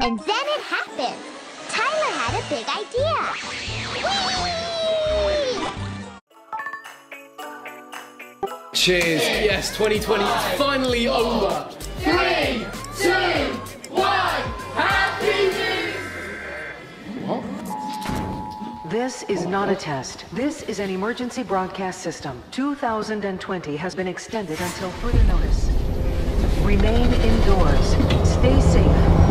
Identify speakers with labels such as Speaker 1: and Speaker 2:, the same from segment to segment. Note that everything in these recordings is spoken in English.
Speaker 1: And then it happened. Tyler had a big idea. Whee!
Speaker 2: Cheers. Yes, 2020 is finally over.
Speaker 3: Three, two, one. Happy New Year!
Speaker 4: This is not a test. This is an emergency broadcast system. 2020 has been extended until further notice. Remain indoors, stay safe,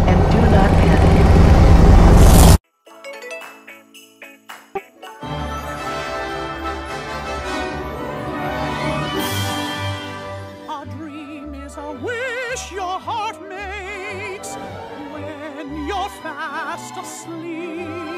Speaker 5: your heart makes when you're fast asleep.